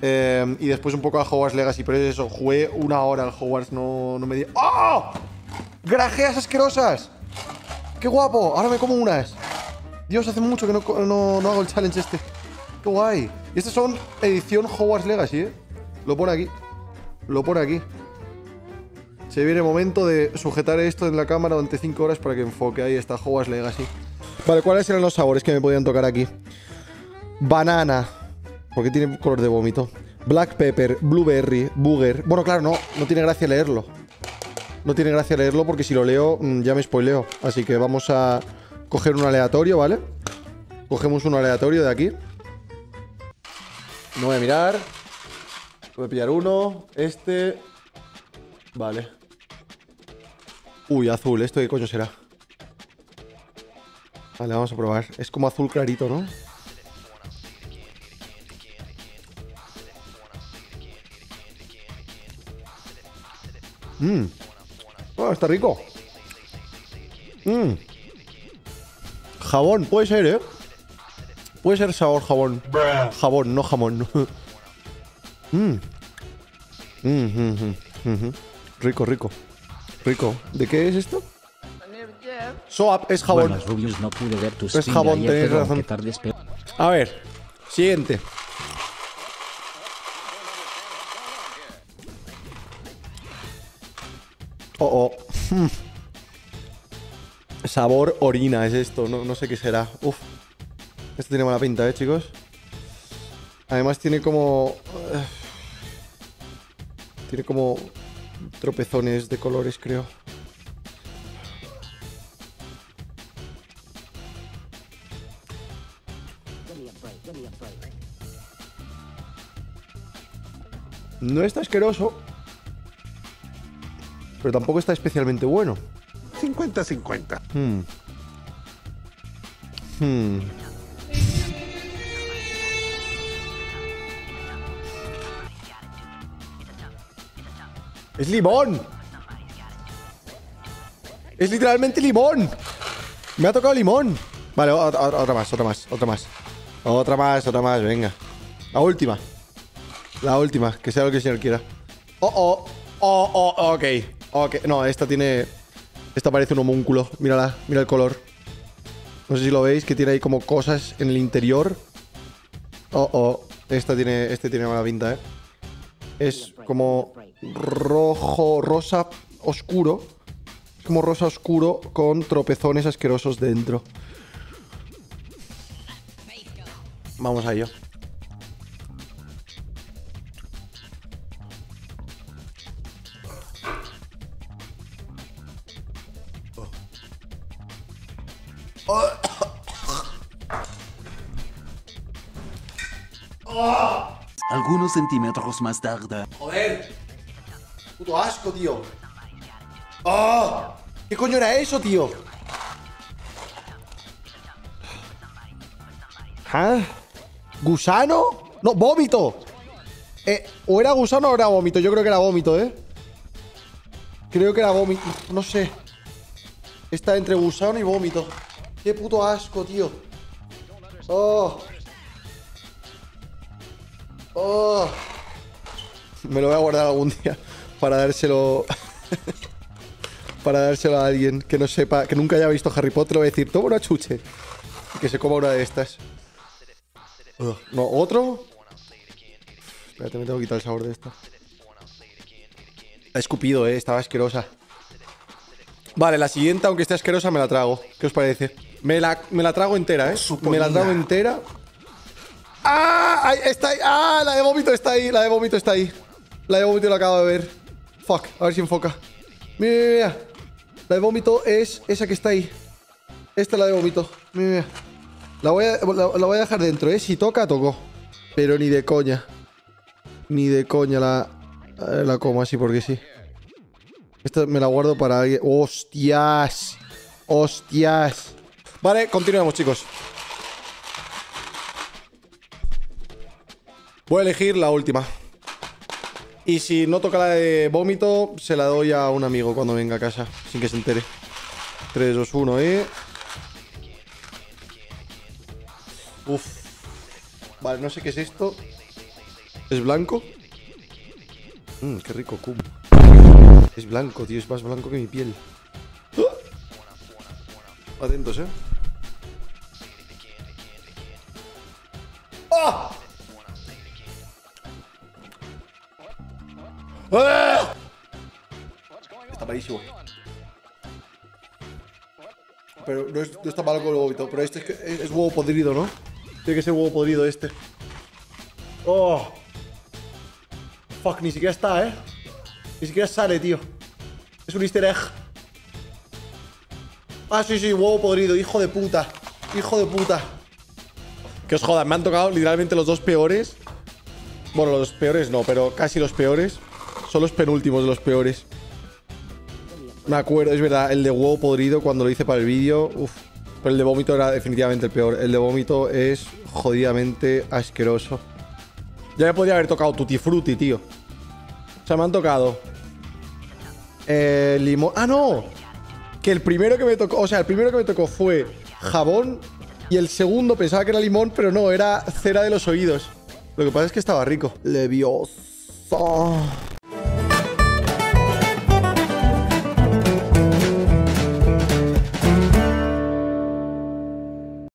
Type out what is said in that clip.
Eh, y después un poco a Hogwarts Legacy. Pero es eso, jugué una hora al Hogwarts, no, no me di. ¡Oh! ¡Grajeas asquerosas! ¡Qué guapo! Ahora me como unas. Dios, hace mucho que no, no- no hago el challenge este. ¡Qué guay! Y estas son edición Hogwarts Legacy, ¿eh? Lo pone aquí. Lo pone aquí. Se viene el momento de sujetar esto en la cámara durante 5 horas para que enfoque. Ahí está, Hogwarts Legacy. Vale, ¿cuáles eran los sabores que me podían tocar aquí? Banana. Porque tiene color de vómito. Black pepper, blueberry, booger. Bueno, claro, no. No tiene gracia leerlo. No tiene gracia leerlo porque si lo leo mm, ya me spoileo. Así que vamos a coger un aleatorio, ¿vale? Cogemos un aleatorio de aquí. No voy a mirar. Voy a pillar uno. Este. Vale. Uy, azul. ¿Esto qué coño será? Vale, vamos a probar. Es como azul clarito, ¿no? Mmm. Oh, está rico. Mmm. Jabón, puede ser, ¿eh? Puede ser sabor jabón. Jabón, no jamón. Mmm. Mm, mm, mm. Rico, rico. Rico. ¿De qué es esto? Soap, es jabón. Buenas, Rubius, no pude ver tu Es jabón, tenéis razón. A ver, siguiente. Oh, oh. Hmm. Sabor orina es esto, no, no sé qué será. Uf. Esto tiene mala pinta, ¿eh, chicos? Además tiene como... eh, Tiene como tropezones de colores, creo. No está asqueroso. Pero tampoco está especialmente bueno. 50-50. Hmm. Hmm. ¡Es limón! ¡Es literalmente limón! Me ha tocado limón. Vale, otra más, otra más, otra más. Otra más, otra más, venga. La última. La última, que sea lo que el señor quiera. Oh, oh, oh, oh, ok. Ok, no, esta tiene... Esta parece un homúnculo. Mírala, mira el color. No sé si lo veis, que tiene ahí como cosas en el interior. Oh, oh. Esta tiene, este tiene mala pinta, ¿eh? Es como rojo, rosa oscuro. Es como rosa oscuro con tropezones asquerosos dentro. Vamos a ello. Algunos centímetros más tarde. Joder. Puto asco, tío. ¡Ah! ¿Qué coño era eso, tío? ¿Ah? ¿Gusano? No, vómito. Eh, o era gusano o era vómito. Yo creo que era vómito, ¿eh? Creo que era vómito. No sé. Está entre gusano y vómito. Qué puto asco, tío. Oh. Oh. Me lo voy a guardar algún día para dárselo. para dárselo a alguien que no sepa, que nunca haya visto Harry Potter. Voy a decir, toma una chuche. Y que se coma una de estas. Ugh. No, otro. Espérate, me tengo que quitar el sabor de esta. Ha escupido, eh. Estaba asquerosa. Vale, la siguiente, aunque esté asquerosa, me la trago. ¿Qué os parece? Me la, me la trago entera, eh. Me la trago entera. ¡Ah! Ahí, está ahí. ¡Ah! La de vómito está ahí. La de vómito está ahí. La de vómito la acabo de ver. Fuck. A ver si enfoca. Mira, mira, mira. La de vómito es esa que está ahí. Esta es la de vómito. Mira, mira. La voy, a, la, la voy a dejar dentro, ¿eh? Si toca, tocó. Pero ni de coña. Ni de coña la, eh, la como así porque sí. Esta me la guardo para alguien. ¡Hostias! ¡Hostias! Vale, continuamos, chicos. Voy a elegir la última. Y si no toca la de vómito, se la doy a un amigo cuando venga a casa, sin que se entere. 3, 2, 1, ¿eh? Uf. Vale, no sé qué es esto. ¿Es blanco? Mmm, qué rico, cum. Es blanco, tío. Es más blanco que mi piel. ¡Ah! Atentos, eh. ¡Ah! ¡Ah! Está malísimo. Pero no, es- no está malo con el vómito. Pero este es, que es, es huevo podrido, ¿no? Tiene que ser huevo podrido este. ¡Oh! Fuck, ni siquiera está, ¿eh? Ni siquiera sale, tío. Es un easter egg. Ah, sí, sí, huevo podrido. Hijo de puta. Hijo de puta. Que os jodan, me han tocado literalmente los dos peores. Bueno, los peores no, pero casi los peores. Son los penúltimos de los peores. Me acuerdo, es verdad, el de huevo podrido cuando lo hice para el vídeo. Uf. Pero el de vómito era definitivamente el peor. El de vómito es jodidamente asqueroso. Ya me podría haber tocado Tutti Frutti, tío. Sea, me han tocado. Eh, limón. ¡Ah, no! Que el primero que me tocó. O sea, el primero que me tocó fue jabón. Y el segundo pensaba que era limón, pero no, era cera de los oídos. Lo que pasa es que estaba rico. Leviosa.